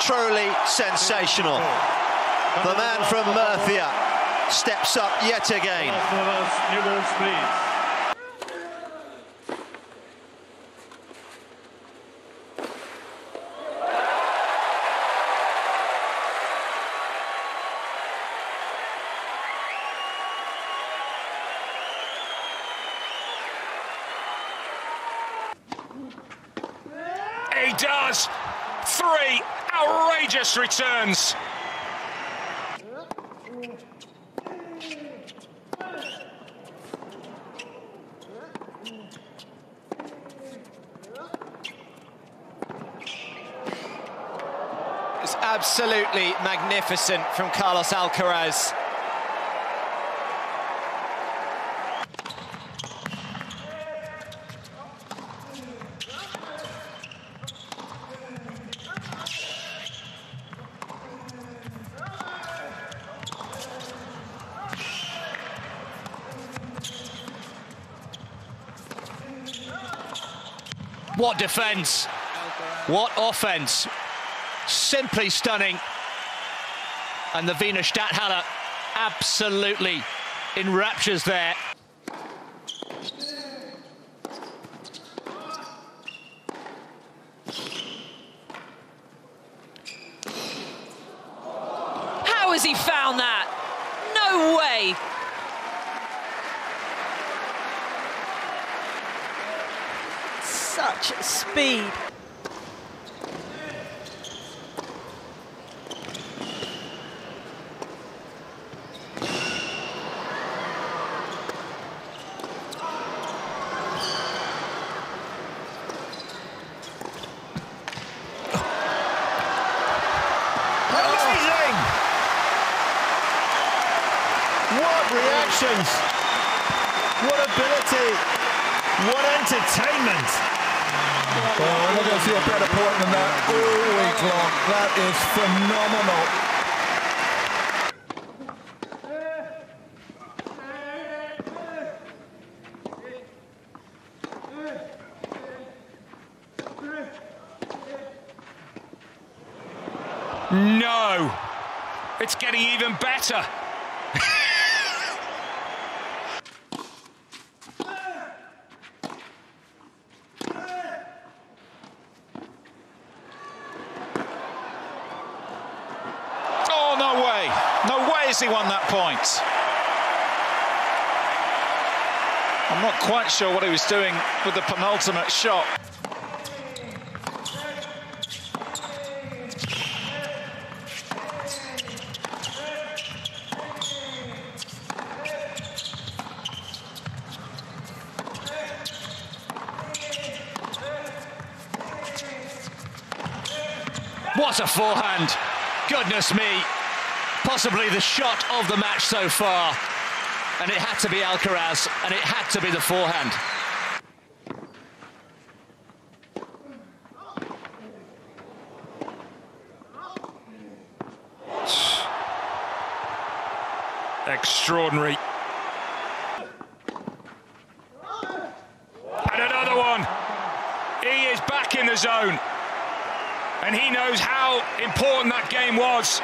Truly sensational. The man from Murcia steps up yet again. He does. Three outrageous returns. It's absolutely magnificent from Carlos Alcaraz. What defence! What offence! Simply stunning. And the Wiener Stadthalle absolutely in raptures there. How has he found that? No way. Such speed. What reactions! What ability! What entertainment! Well, we're going to see a better point than that all week long. That is phenomenal. No. It's getting even better. oh, no way. He won that point. I'm not quite sure what he was doing with the penultimate shot. What a forehand. Goodness me. Possibly the shot of the match so far. And it had to be Alcaraz, and it had to be the forehand. Extraordinary. And another one. He is back in the zone. And he knows how important that game was.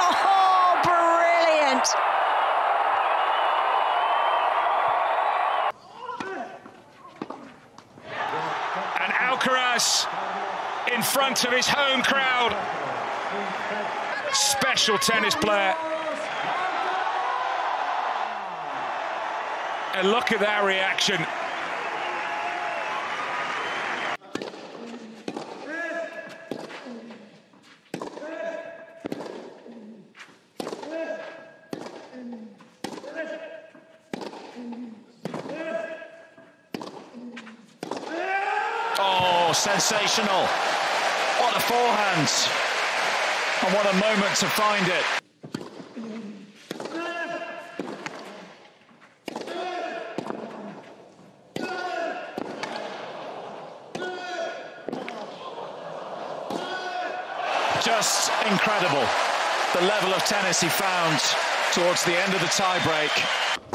Oh, brilliant. And In front of his home crowd. Special tennis player. And look at that reaction. sensational. What a forehand. And what a moment to find it. Just incredible, the level of tennis he found towards the end of the tiebreak.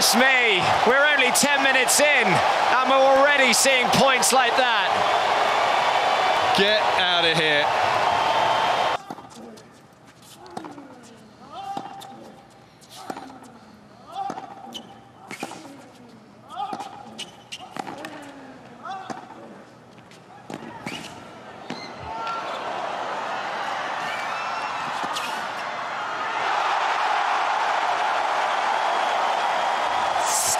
Goodness me! We're only 10 minutes in and we're already seeing points like that. Get out of here.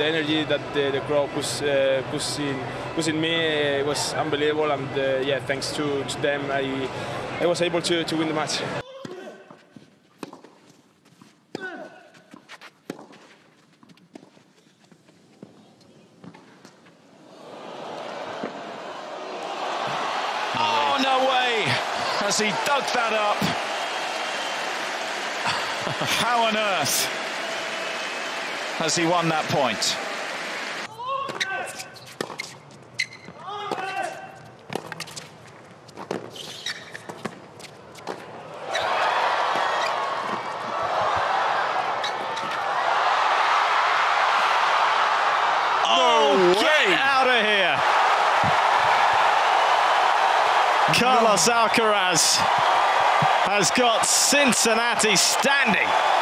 the energy that the, the crowd puts, uh, puts, in, me uh, was unbelievable and uh, yeah thanks to, to them I, I was able to, to win the match. Oh, no way! As he dug that up. How on earth has he won that point? Oh, out of here. Carlos Alcaraz has got Cincinnati standing.